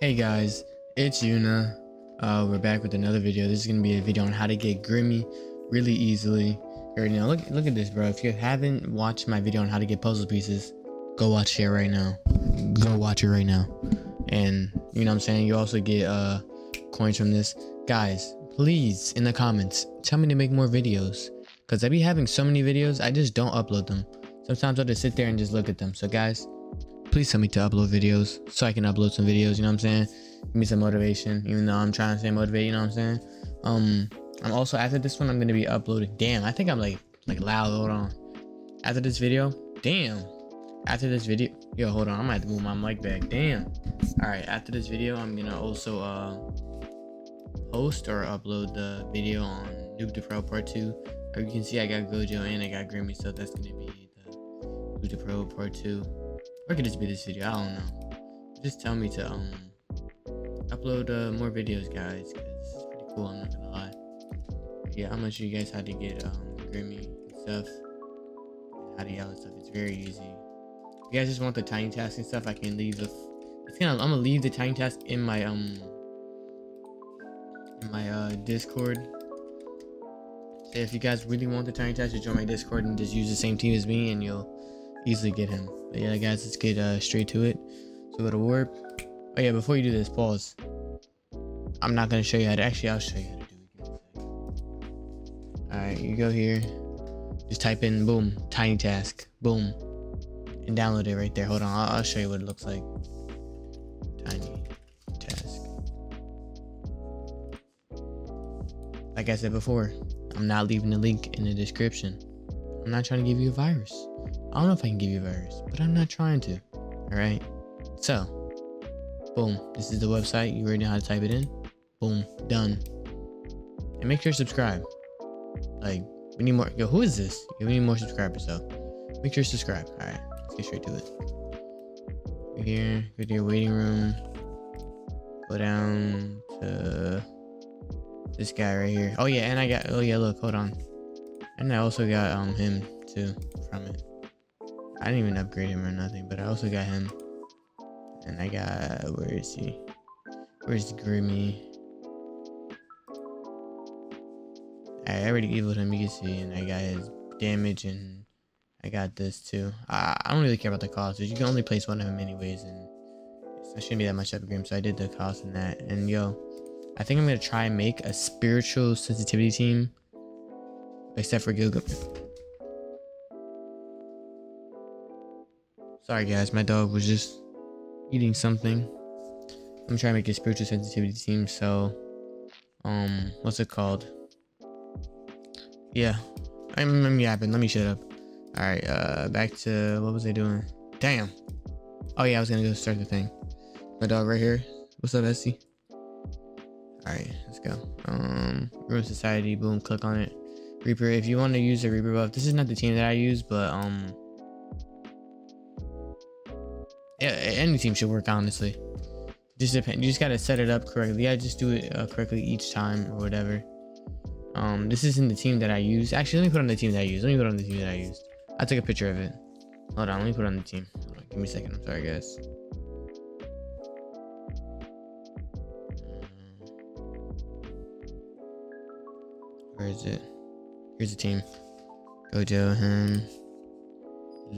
Hey guys, it's Yuna. Uh, we're back with another video. This is gonna be a video on how to get Grimmy really easily. Right now, look look at this, bro. If you haven't watched my video on how to get puzzle pieces, go watch it right now. Go watch it right now. And you know what I'm saying. You also get uh coins from this, guys. Please in the comments tell me to make more videos, cause I be having so many videos. I just don't upload them. Sometimes I'll just sit there and just look at them. So guys, please tell me to upload videos so I can upload some videos, you know what I'm saying? Give me some motivation, even though I'm trying to stay motivated, you know what I'm saying? Um, I'm also after this one, I'm gonna be uploading. Damn, I think I'm like like loud. Hold on. After this video, damn. After this video, yo, hold on. I might have to move my mic back. Damn. All right. After this video, I'm gonna also uh post or upload the video on Noob to Pro Part Two. Or you can see I got Gojo and I got Grimmy, so that's gonna be the Noob to Pro Part Two. Or it could just be this video. I don't know. Just tell me to um upload uh, more videos, guys, because it's pretty cool. I'm not gonna lie. I'm gonna show you guys how to get um Grimmy and stuff. How to yell and stuff. It's very easy. If you guys just want the tiny task and stuff, I can leave the. It's. I'm gonna leave the tiny task in my um. In my uh Discord. So if you guys really want the tiny task, just join my Discord and just use the same team as me, and you'll easily get him. But yeah, guys, let's get uh, straight to it. So go to warp. Oh yeah, before you do this, pause. I'm not gonna show you how to. Actually, I'll show you right, you go here. Just type in boom, tiny task, boom, and download it right there. Hold on, I'll, I'll show you what it looks like. Tiny task. Like I said before, I'm not leaving the link in the description. I'm not trying to give you a virus. I don't know if I can give you a virus, but I'm not trying to. All right. So, boom. This is the website. You already know how to type it in. Boom. Done. And make sure to subscribe. Like, we need more. Yo, who is this? We need more subscribers, though. make sure you subscribe. All right. Let's get straight to it. Go here. Go to your waiting room. Go down to this guy right here. Oh yeah, and I got. Oh yeah, look. Hold on. And I also got um him too from it. I didn't even upgrade him or nothing, but I also got him. And I got where is he? Where's Grimmy? I already eviled him, you can see, and I got his damage and I got this too. I, I don't really care about the cost, you can only place one of them anyways, and it shouldn't be that much upgrade, so I did the cost in that. And yo, I think I'm gonna try and make a spiritual sensitivity team, except for Gilgamesh. Sorry guys, my dog was just eating something. I'm trying to make a spiritual sensitivity team, so um what's it called? Yeah. I'm, I'm yapping, let me shut up. Alright, uh back to what was I doing? Damn. Oh yeah, I was gonna go start the thing. My dog right here. What's up, Essie? Alright, let's go. Um Ruin Society, boom, click on it. Reaper, if you want to use a Reaper buff, this is not the team that I use, but um yeah, any team should work honestly. Just depend. You just gotta set it up correctly. Yeah, just do it uh, correctly each time or whatever. Um, this isn't the team that I use. Actually, let me put on the team that I use. Let me put on the team that I used. I took a picture of it. Hold on, let me put on the team. On, give me a second. I'm sorry, guys. Where is it? Here's the team. Gojo, him.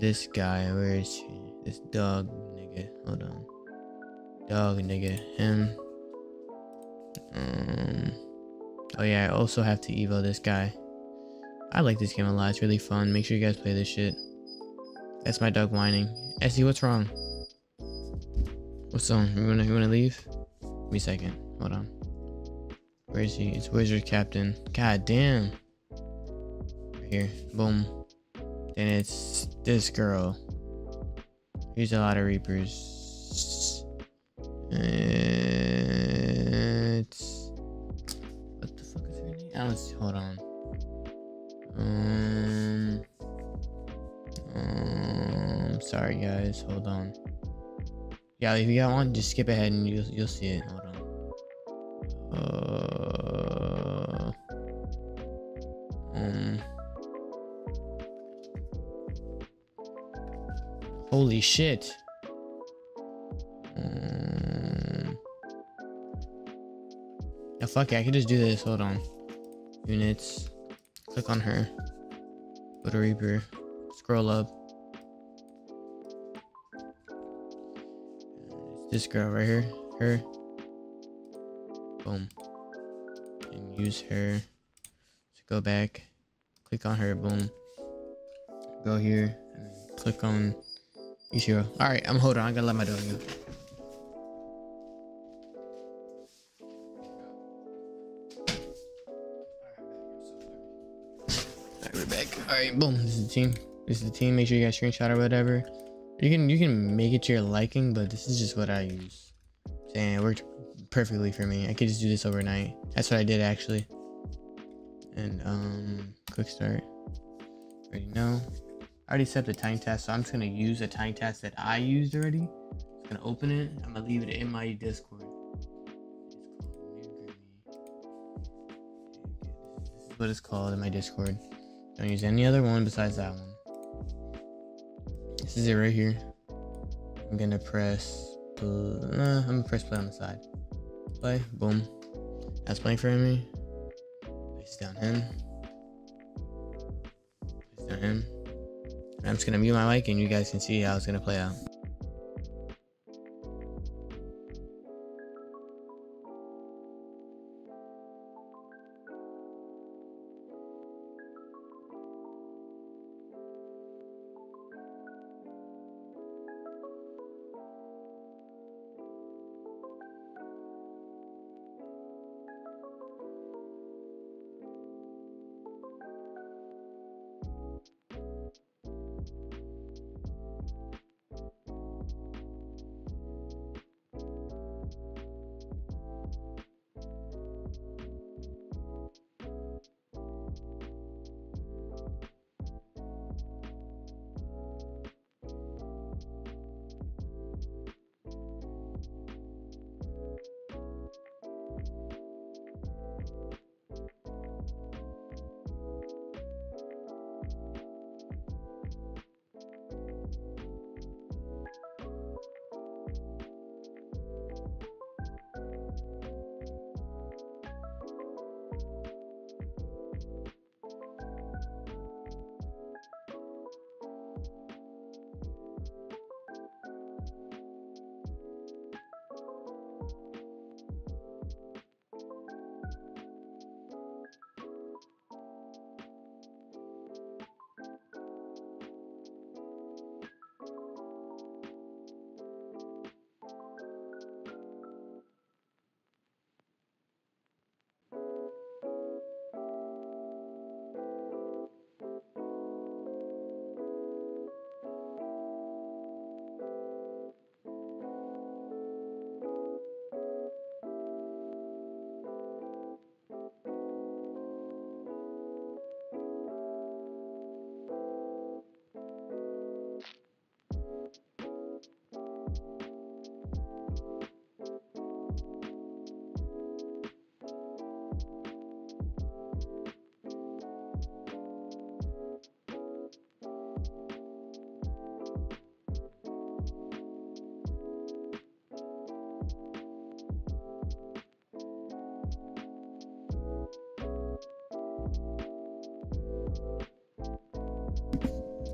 This guy, where is he? This dog nigga. Hold on. Dog nigga. Him. Um. Oh yeah, I also have to evo this guy. I like this game a lot. It's really fun. Make sure you guys play this shit. That's my dog whining. Essie, what's wrong? What's on? You wanna you wanna leave? Give me a second. Hold on. Where is he? It's Wizard Captain. God damn. Right here. Boom. Then it's this girl. Here's a lot of Reapers. It's see, hold on. Um, um, sorry guys, hold on. Yeah, if you got one, just skip ahead and you'll you'll see it. Hold on. Uh, um. Holy shit. Um, yeah, fuck it. I can just do this. Hold on. Units. Click on her. Go to Reaper. Scroll up. It's this girl right here. Her. Boom. And use her. to go back. Click on her. Boom. Go here. And click on Ichiro. Alright, I'm hold on. I gotta let my dog go. Alright, boom. This is the team. This is the team. Make sure you guys screenshot or whatever. You can you can make it to your liking, but this is just what I use. And it worked perfectly for me. I could just do this overnight. That's what I did actually. And um quick start. Already know. I already set the time task, so I'm just gonna use a time task that I used already. Just gonna open it. I'm gonna leave it in my Discord. This is what it's called in my Discord. Don't use any other one besides that one. This is it right here. I'm gonna press. Nah, I'm gonna press play on the side. Play. Boom. That's playing for me. Place down him. Place down him. I'm just gonna mute my mic and you guys can see how it's gonna play out.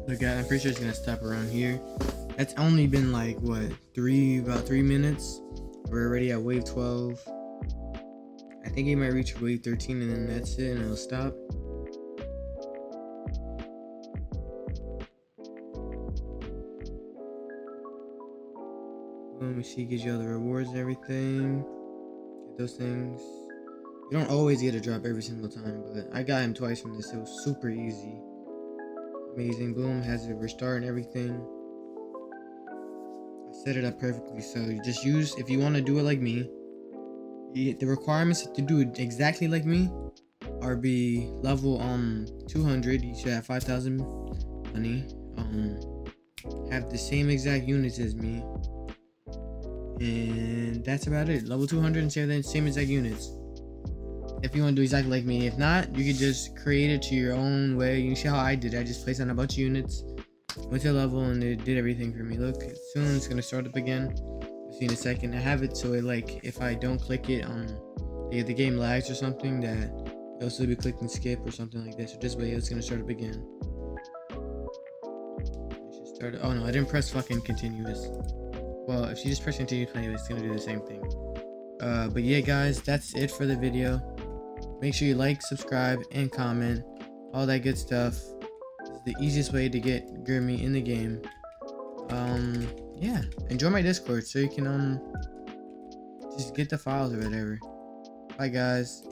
Look I'm pretty sure it's gonna stop around here. That's only been like what three about three minutes. We're already at wave 12. I think he might reach wave 13 and then that's it and it'll stop. Let me see, gives you all the rewards and everything. Get those things. You don't always get a drop every single time, but I got him twice from this. It was super easy. Amazing. Boom, has a restart and everything. I set it up perfectly. So you just use, if you want to do it like me, the requirements to do it exactly like me are be level um 200 you should have 5000 money um have the same exact units as me and that's about it level 200 and same exact units if you want to do exactly like me. If not you could just create it to your own way. You can see how i did i just placed on a bunch of units went to level and it did everything for me. Look soon it's gonna start up again. See in a second. I have it so it like if i don't click it um if the game lags or something that you'll still be clicking skip or something like this so this way it's gonna start up again. Start, oh no i didn't press fucking continuous well if you just press continue playing it's gonna do the same thing. Uh but yeah guys that's it for the video make sure you like subscribe and comment. All that good stuff it's the easiest way to get Grimmy in the game. Um yeah enjoy my discord so you can um just get the files or whatever. Bye guys